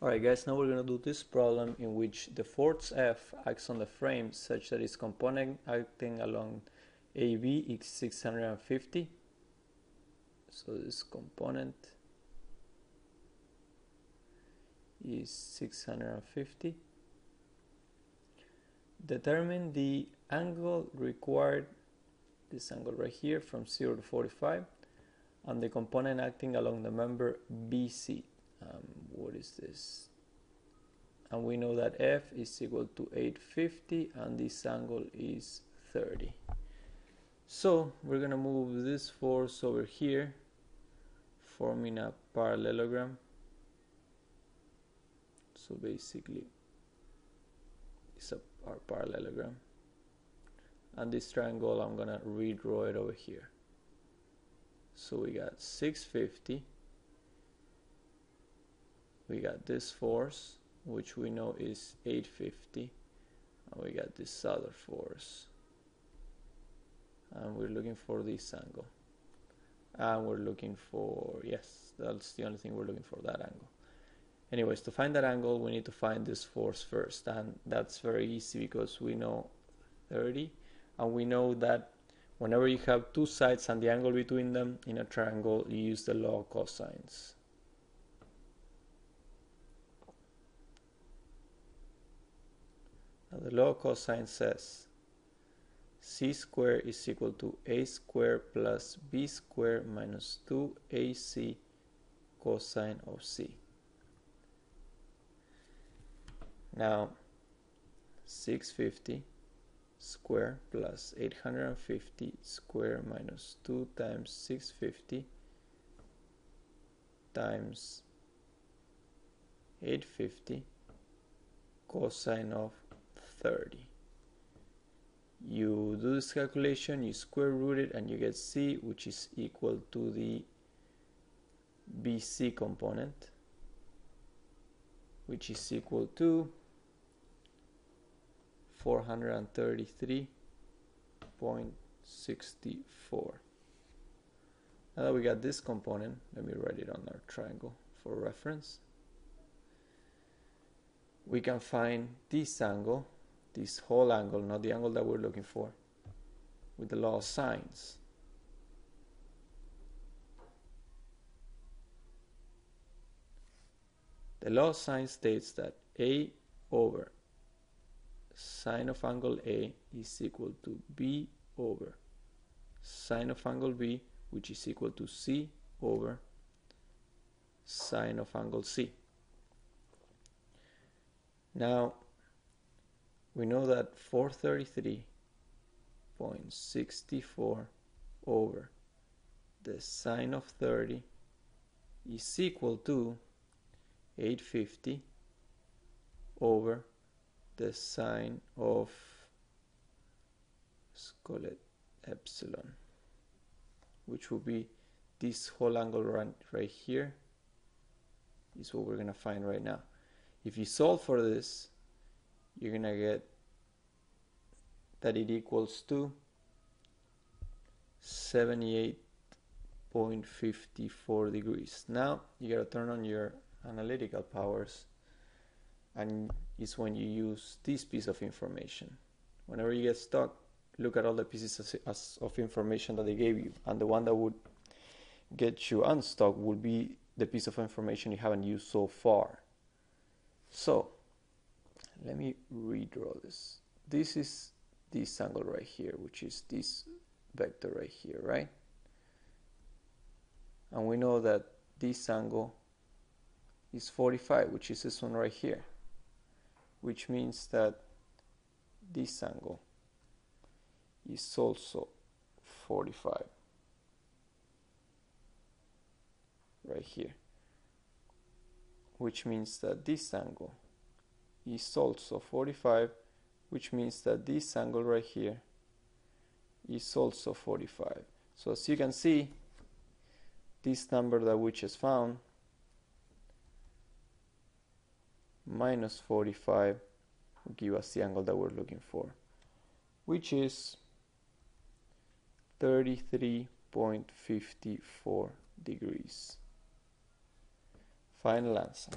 Alright guys, now we're going to do this problem in which the force F acts on the frame such that its component acting along AB is 650. So this component is 650. Determine the angle required, this angle right here from 0 to 45, and the component acting along the member BC um, what is this? And we know that f is equal to 850 and this angle is 30 so we're gonna move this force over here forming a parallelogram. So basically it's a, our parallelogram. And this triangle I'm gonna redraw it over here. So we got 650 we got this force which we know is 850 and we got this other force. And we're looking for this angle. And we're looking for yes that's the only thing we're looking for that angle. Anyways to find that angle we need to find this force first. And that's very easy because we know 30 and we know that whenever you have two sides and the angle between them in a triangle you use the law of cosines Now the law of cosine says c squared is equal to a squared plus b squared minus 2ac cosine of c. Now 650 square plus 850 square minus 2 times 650 times 850 cosine of 30. You do this calculation, you square root it, and you get C, which is equal to the BC component, which is equal to 433.64. Now that we got this component, let me write it on our triangle for reference. We can find this angle this whole angle, not the angle that we're looking for, with the law of sines. The law of sines states that A over sine of angle A is equal to B over sine of angle B, which is equal to C over sine of angle C. Now, we know that 433.64 over the sine of 30 is equal to 850 over the sine of let's call it epsilon which will be this whole angle right, right here is what we're going to find right now. If you solve for this you're gonna get that it equals to 78.54 degrees. Now you gotta turn on your analytical powers and it's when you use this piece of information. Whenever you get stuck, look at all the pieces of information that they gave you and the one that would get you unstuck would be the piece of information you haven't used so far. So let me redraw this. This is this angle right here, which is this vector right here, right? And we know that this angle is 45, which is this one right here, which means that this angle is also 45 right here, which means that this angle is also 45 which means that this angle right here is also 45 so as you can see this number that we just found minus 45 will give us the angle that we're looking for which is 33.54 degrees. Final answer